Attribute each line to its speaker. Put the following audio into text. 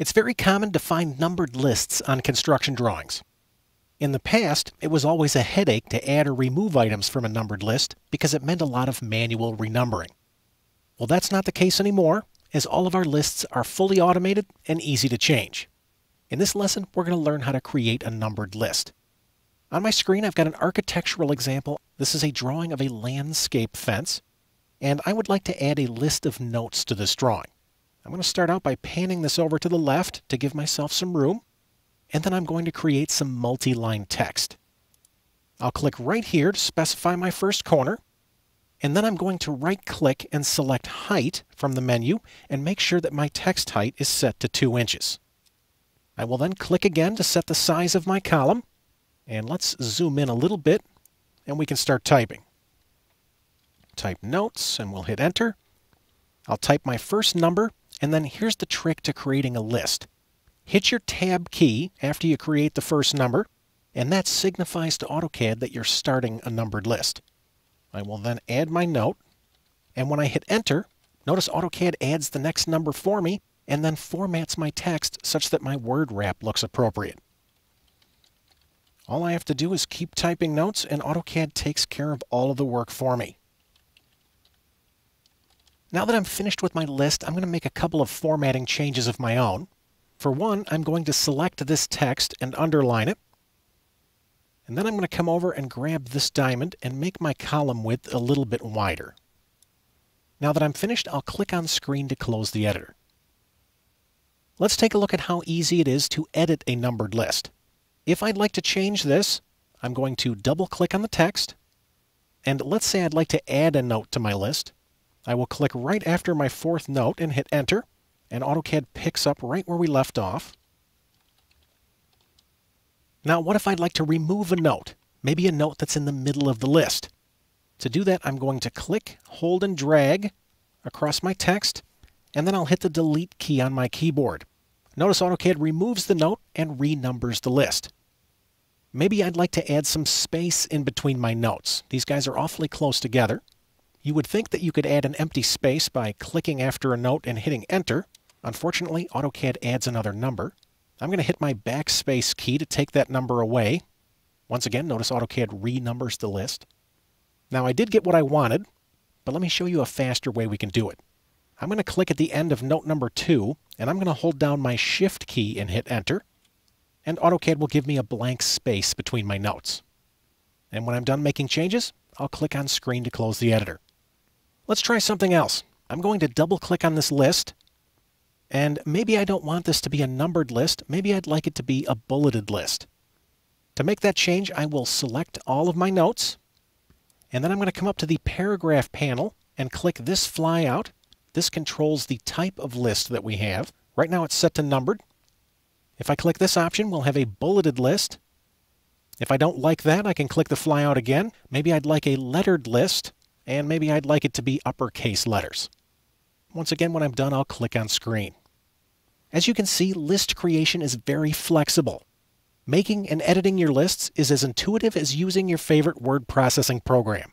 Speaker 1: It's very common to find numbered lists on construction drawings. In the past, it was always a headache to add or remove items from a numbered list because it meant a lot of manual renumbering. Well, that's not the case anymore, as all of our lists are fully automated and easy to change. In this lesson, we're going to learn how to create a numbered list. On my screen, I've got an architectural example. This is a drawing of a landscape fence, and I would like to add a list of notes to this drawing. I'm going to start out by panning this over to the left to give myself some room. And then I'm going to create some multi-line text. I'll click right here to specify my first corner. And then I'm going to right click and select height from the menu and make sure that my text height is set to 2 inches. I will then click again to set the size of my column. And let's zoom in a little bit and we can start typing. Type notes and we'll hit enter. I'll type my first number and then here's the trick to creating a list. Hit your Tab key after you create the first number, and that signifies to AutoCAD that you're starting a numbered list. I will then add my note, and when I hit Enter, notice AutoCAD adds the next number for me and then formats my text such that my word wrap looks appropriate. All I have to do is keep typing notes and AutoCAD takes care of all of the work for me. Now that I'm finished with my list, I'm going to make a couple of formatting changes of my own. For one, I'm going to select this text and underline it. And then I'm going to come over and grab this diamond and make my column width a little bit wider. Now that I'm finished, I'll click on screen to close the editor. Let's take a look at how easy it is to edit a numbered list. If I'd like to change this, I'm going to double click on the text. And let's say I'd like to add a note to my list. I will click right after my fourth note and hit enter, and AutoCAD picks up right where we left off. Now, what if I'd like to remove a note? Maybe a note that's in the middle of the list. To do that, I'm going to click, hold, and drag across my text, and then I'll hit the delete key on my keyboard. Notice AutoCAD removes the note and renumbers the list. Maybe I'd like to add some space in between my notes. These guys are awfully close together. You would think that you could add an empty space by clicking after a note and hitting enter. Unfortunately, AutoCAD adds another number. I'm going to hit my backspace key to take that number away. Once again, notice AutoCAD renumbers the list. Now I did get what I wanted, but let me show you a faster way we can do it. I'm going to click at the end of note number 2, and I'm going to hold down my Shift key and hit Enter, and AutoCAD will give me a blank space between my notes. And when I'm done making changes, I'll click on Screen to close the editor. Let's try something else. I'm going to double click on this list. And maybe I don't want this to be a numbered list. Maybe I'd like it to be a bulleted list. To make that change, I will select all of my notes. And then I'm going to come up to the paragraph panel and click this flyout. This controls the type of list that we have. Right now it's set to numbered. If I click this option, we'll have a bulleted list. If I don't like that, I can click the flyout again. Maybe I'd like a lettered list and maybe I'd like it to be uppercase letters. Once again, when I'm done, I'll click on screen. As you can see, list creation is very flexible. Making and editing your lists is as intuitive as using your favorite word processing program.